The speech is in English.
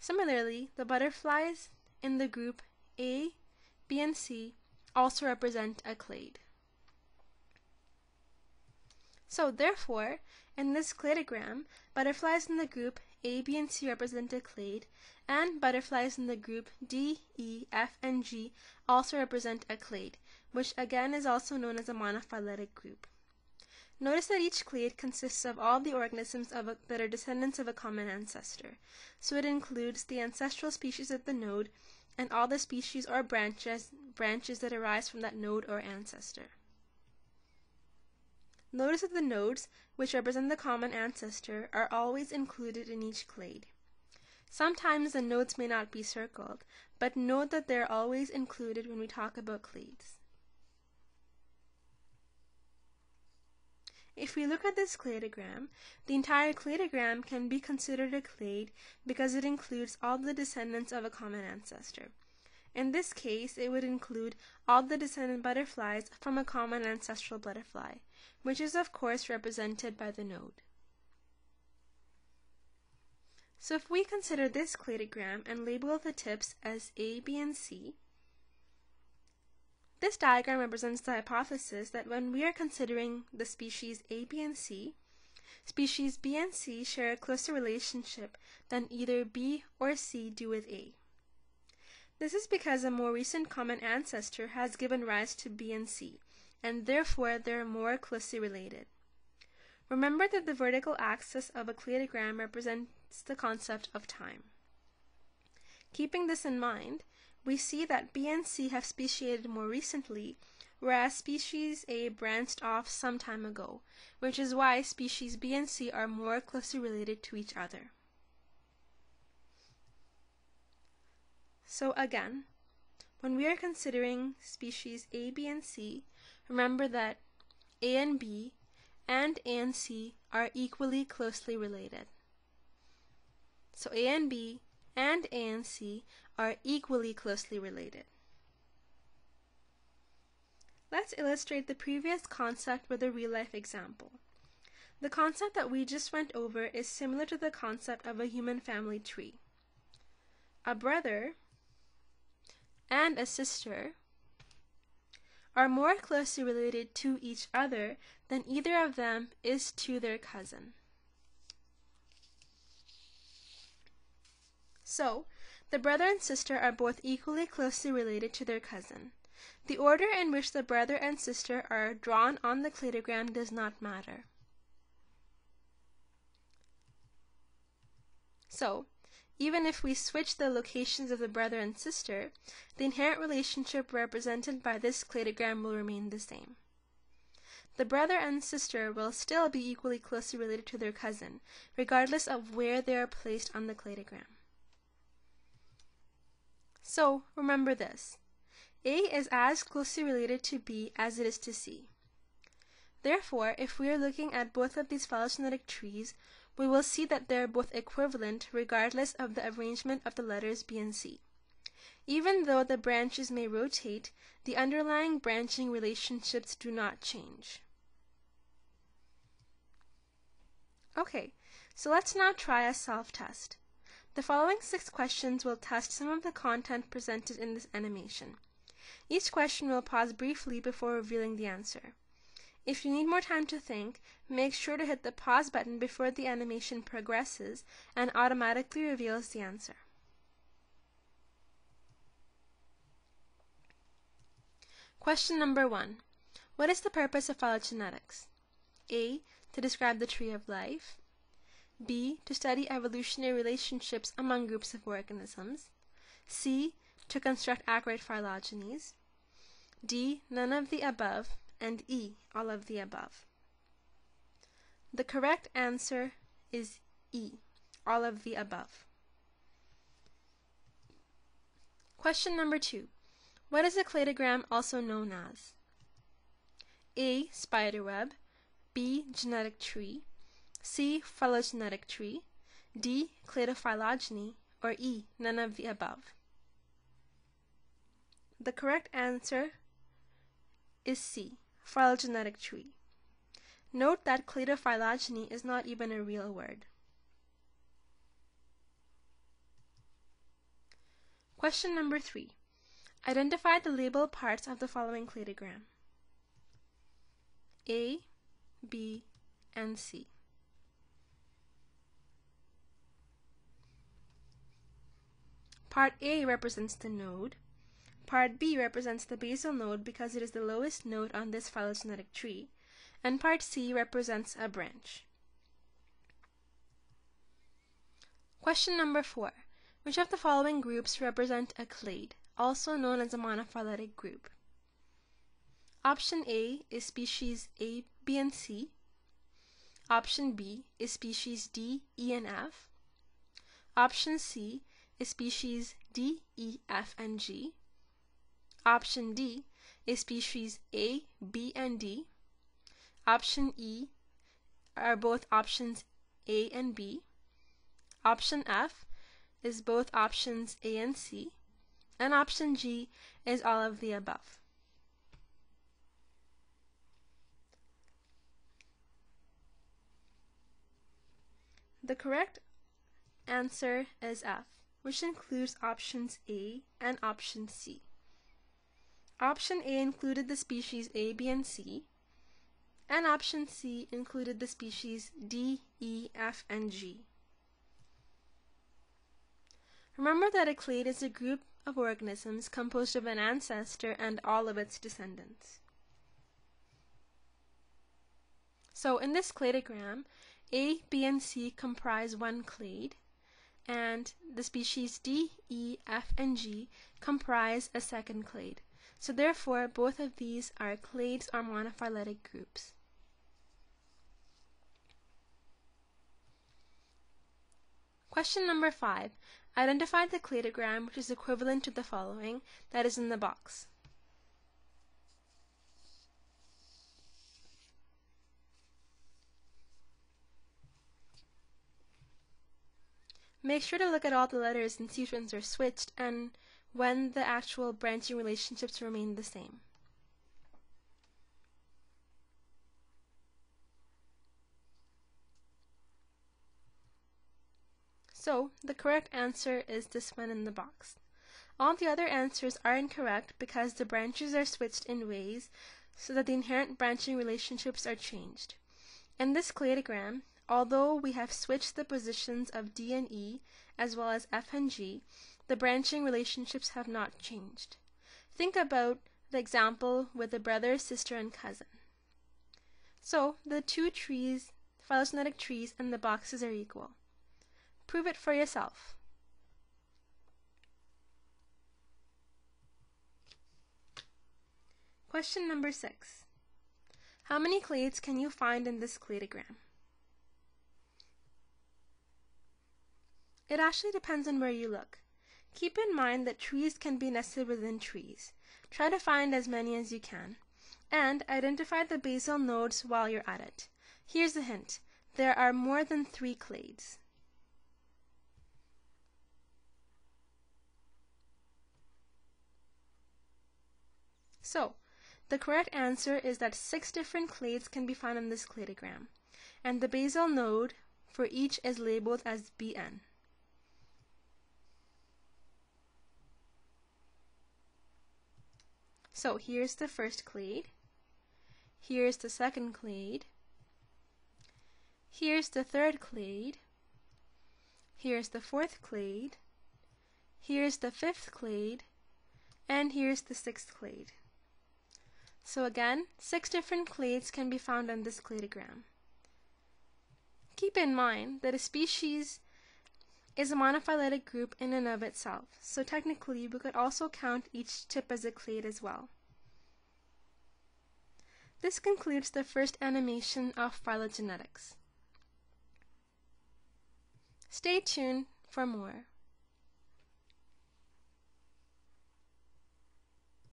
Similarly, the butterflies in the group A, B, and C also represent a clade. So therefore, in this cladogram, butterflies in the group A, B, and C represent a clade, and butterflies in the group D, E, F, and G also represent a clade, which again is also known as a monophyletic group. Notice that each clade consists of all the organisms a, that are descendants of a common ancestor. So it includes the ancestral species at the node and all the species or branches, branches that arise from that node or ancestor. Notice that the nodes, which represent the common ancestor, are always included in each clade. Sometimes the nodes may not be circled, but note that they're always included when we talk about clades. If we look at this cladogram, the entire cladogram can be considered a clade because it includes all the descendants of a common ancestor. In this case, it would include all the descendant butterflies from a common ancestral butterfly, which is of course represented by the node. So if we consider this cladogram and label the tips as A, B, and C, this diagram represents the hypothesis that when we are considering the species A, B, and C, species B and C share a closer relationship than either B or C do with A. This is because a more recent common ancestor has given rise to B and C, and therefore they are more closely related. Remember that the vertical axis of a cladogram represents the concept of time. Keeping this in mind, we see that B and C have speciated more recently, whereas species A branched off some time ago, which is why species B and C are more closely related to each other. So again, when we are considering species A, B, and C, remember that A and B and A and C are equally closely related. So A and B and A and C are equally closely related. Let's illustrate the previous concept with a real-life example. The concept that we just went over is similar to the concept of a human family tree. A brother and a sister are more closely related to each other than either of them is to their cousin. So, the brother and sister are both equally closely related to their cousin. The order in which the brother and sister are drawn on the cladogram does not matter. So, even if we switch the locations of the brother and sister, the inherent relationship represented by this cladogram will remain the same. The brother and sister will still be equally closely related to their cousin, regardless of where they are placed on the cladogram. So remember this. A is as closely related to B as it is to C. Therefore, if we are looking at both of these phylogenetic trees, we will see that they are both equivalent regardless of the arrangement of the letters B and C. Even though the branches may rotate, the underlying branching relationships do not change. Okay, so let's now try a self-test. The following six questions will test some of the content presented in this animation. Each question will pause briefly before revealing the answer. If you need more time to think, make sure to hit the pause button before the animation progresses and automatically reveals the answer. Question number one. What is the purpose of phylogenetics? A. To describe the tree of life. B. To study evolutionary relationships among groups of organisms. C. To construct accurate phylogenies. D. None of the above and E. All of the above. The correct answer is E. All of the above. Question number two. What is a cladogram also known as? A. Spiderweb B. Genetic tree C. Phylogenetic tree D. Cladophylogeny or E. None of the above. The correct answer is C phylogenetic tree. Note that cladophylogeny is not even a real word. Question number three. Identify the labeled parts of the following cladogram. A, B, and C. Part A represents the node. Part B represents the basal node because it is the lowest node on this phylogenetic tree. And part C represents a branch. Question number 4. Which of the following groups represent a clade, also known as a monophyletic group? Option A is species A, B, and C. Option B is species D, E, and F. Option C is species D, E, F, and G. Option D is species A, B, and D. Option E are both options A and B. Option F is both options A and C. And option G is all of the above. The correct answer is F, which includes options A and option C. Option A included the species A, B, and C, and option C included the species D, E, F, and G. Remember that a clade is a group of organisms composed of an ancestor and all of its descendants. So in this cladogram, a, B, and C comprise one clade, and the species D, E, F, and G comprise a second clade. So therefore, both of these are clades or monophyletic groups. Question number 5. Identify the cladogram which is equivalent to the following that is in the box. Make sure to look at all the letters and see which ones are switched and when the actual branching relationships remain the same. So, the correct answer is this one in the box. All the other answers are incorrect because the branches are switched in ways so that the inherent branching relationships are changed. In this cladogram, Although we have switched the positions of D and E, as well as F and G, the branching relationships have not changed. Think about the example with the brother, sister, and cousin. So, the two trees, phylogenetic trees, and the boxes are equal. Prove it for yourself. Question number 6. How many clades can you find in this cladogram? It actually depends on where you look. Keep in mind that trees can be nested within trees. Try to find as many as you can. And identify the basal nodes while you're at it. Here's a hint. There are more than three clades. So, the correct answer is that six different clades can be found in this cladogram, and the basal node for each is labeled as Bn. So here's the first clade. Here's the second clade. Here's the third clade. Here's the fourth clade. Here's the fifth clade. And here's the sixth clade. So again, six different clades can be found on this cladogram. Keep in mind that a species is a monophyletic group in and of itself, so technically we could also count each tip as a clade as well. This concludes the first animation of phylogenetics. Stay tuned for more.